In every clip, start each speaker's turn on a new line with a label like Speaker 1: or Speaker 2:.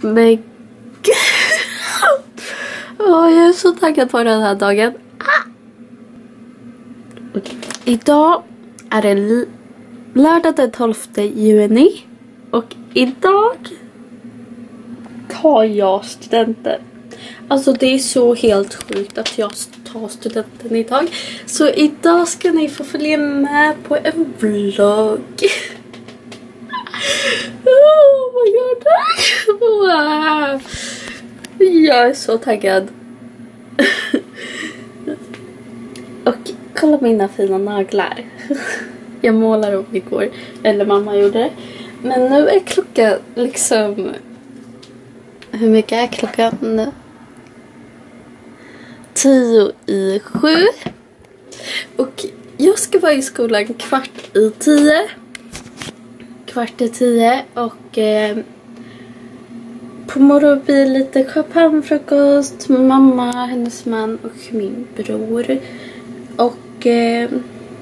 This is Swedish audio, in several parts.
Speaker 1: Men gud. Oh, jag är så taggad på den här dagen. Okay. Idag är det lördag den 12 juni. Och idag tar jag studenten. Alltså det är så helt sjukt att jag tar studenten idag. Så idag ska ni få följa med på en vlogg. My god. Wow. Jag är så taggad. Och kolla mina fina naglar. Jag målade dem igår. Eller mamma gjorde det. Men nu är klockan liksom... Hur mycket är klockan nu? Tio i sju. Och jag ska vara i skolan kvart i tio. Kvart i tio och eh, på morgonen blir det lite champagnefrukost med mamma, hennes man och min bror. Och eh,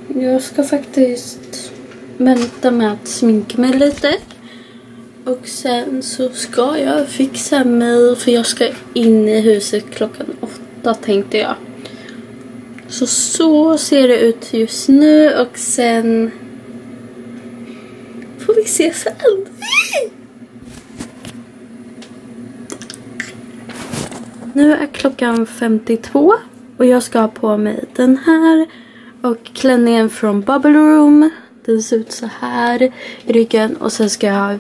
Speaker 1: jag ska faktiskt vänta med att sminka mig lite. Och sen så ska jag fixa mig för jag ska in i huset klockan åtta tänkte jag. Så så ser det ut just nu och sen vi se sen. Nu är klockan 52 och jag ska ha på mig den här och klänningen från Bubble Room. Den ser ut så här i ryggen och sen ska jag ha...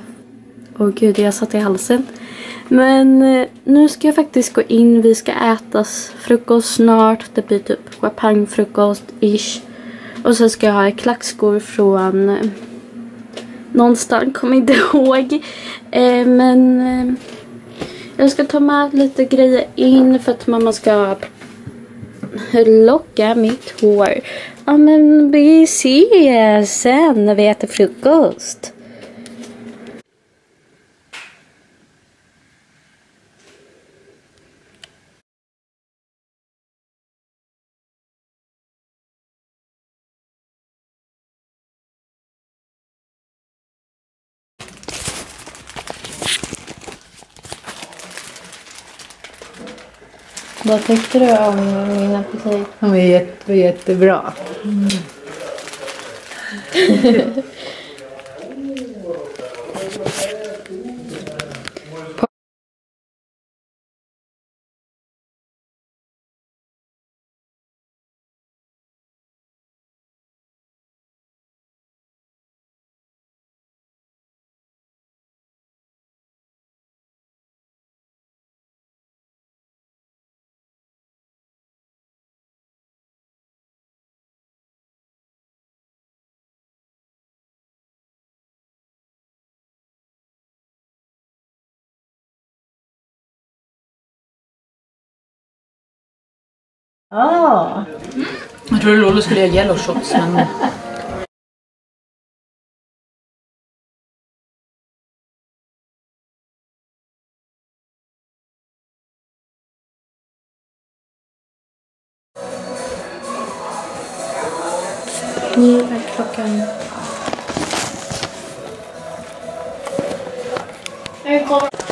Speaker 1: Åh gud, jag satt i halsen. Men eh, nu ska jag faktiskt gå in. Vi ska äta frukost snart. Det blir typ champagnefrukost-ish. Och sen ska jag ha klackskor från eh, någonstans, kommer inte ihåg. Eh, men eh, jag ska ta med lite grejer in för att mamma ska locka mitt hår. Ja men vi ses sen när vi äter frukost. Vad tyckte du om min apelsin?
Speaker 2: De är jätte, jättebra. Ah. Jag trodde Lollo skulle göra yellow shots men...
Speaker 1: Nu är klockan... Jag kommer.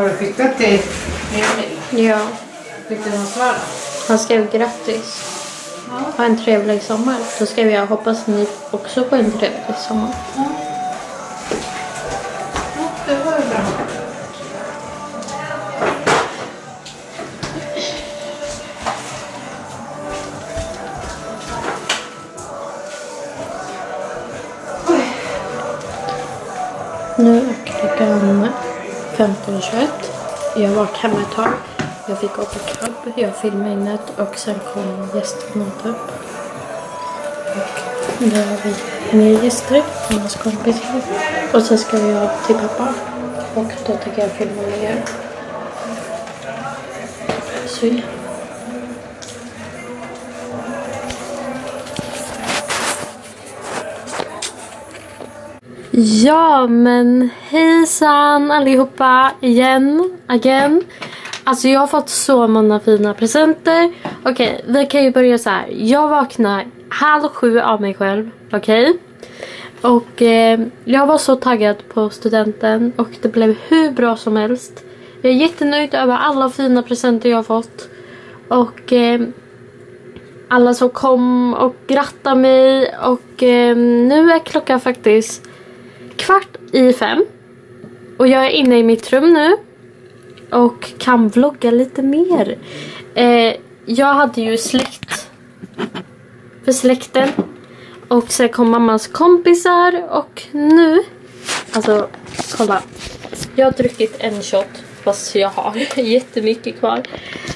Speaker 2: Har du skickat till Emil?
Speaker 1: Ja,
Speaker 2: Fick du något svar?
Speaker 1: han skrev grattis. Ha en trevlig sommar. Då skrev jag hoppas ni också får en trevlig sommar.
Speaker 2: Ja, det var ju bra.
Speaker 1: Nu är klockan 15.21. Jag har varit hemma ett tag. Jag fick åka cab, jag filmade innet och sen kom gästerna upp. Och nu har vi mer gäster, hennes kompisar. Och sen ska vi ha till pappa. Och då tänker jag filma mer. Så ja. Ja, men hejsan allihopa igen, again. Alltså jag har fått så många fina presenter. Okej, vi kan ju börja så här. Jag vaknar halv sju av mig själv. Okej? Och eh, jag var så taggad på studenten och det blev hur bra som helst. Jag är jättenöjd över alla fina presenter jag har fått. Och eh, alla som kom och grattade mig. Och eh, nu är klockan faktiskt kvart i fem. Och jag är inne i mitt rum nu. Och kan vlogga lite mer. Eh, jag hade ju släkt. För släkten. Och sen kom mammas kompisar. Och nu. Alltså kolla. Jag har druckit en shot. Fast jag har jättemycket kvar.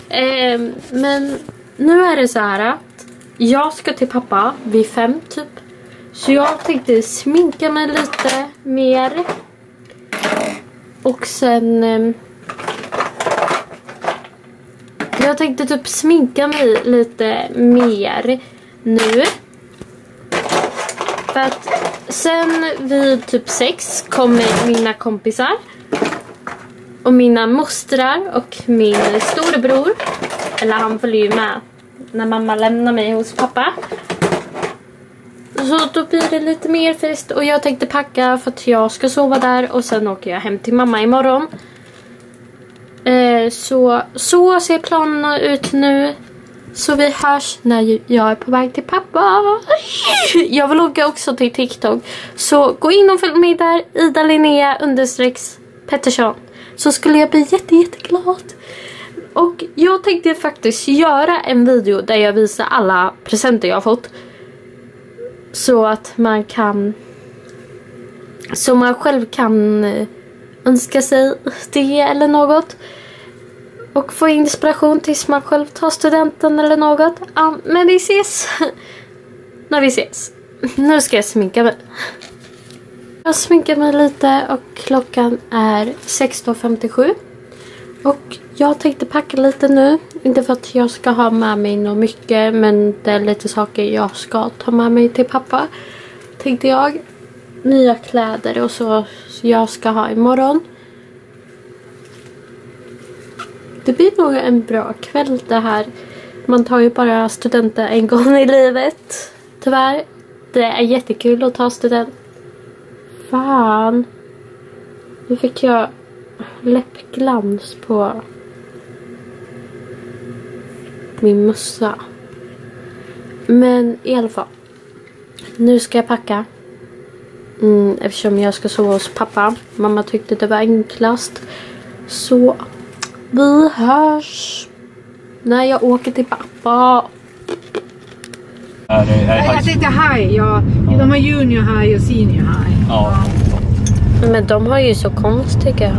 Speaker 1: Eh, men nu är det så här att jag ska till pappa vid fem typ. Så jag tänkte sminka mig lite mer. Och sen... Ehm, jag tänkte typ sminka mig lite mer nu. För att sen vid typ sex kommer mina kompisar. Och mina mostrar och min storebror. Eller han följer ju med när mamma lämnar mig hos pappa. Så då blir det lite mer fest och jag tänkte packa för att jag ska sova där och sen åker jag hem till mamma imorgon. Eh, så, så ser planerna ut nu. Så vi hörs när jag är på väg till pappa. Jag vloggar också till TikTok. Så gå in och följ mig där. Ida Linnea understrecks Pettersson. Så skulle jag bli jätte, jätteglad. Och jag tänkte faktiskt göra en video där jag visar alla presenter jag har fått. Så att man kan... Så man själv kan eh, önska sig det eller något. Och få inspiration tills man själv tar studenten eller något. Ja, men vi ses när vi ses. Nu ska jag sminka mig. Jag sminkar mig lite och klockan är 16.57. Och jag tänkte packa lite nu. Inte för att jag ska ha med mig något mycket men det är lite saker jag ska ta med mig till pappa. Tänkte jag. Nya kläder och så, jag ska ha imorgon. Det blir nog en bra kväll det här. Man tar ju bara studenten en gång i livet. Tyvärr. Det är jättekul att ta student. Fan. Nu fick jag läppglans på min mössa. Men i alla fall. Nu ska jag packa. Mm, eftersom jag ska sova hos pappa. Mamma tyckte det var enklast. Så vi hörs när jag åker till pappa.
Speaker 3: Är det, är det
Speaker 2: Nej, jag tänkte high. Ja, de har junior high och senior high.
Speaker 3: Ja.
Speaker 1: Men de har ju så konstiga.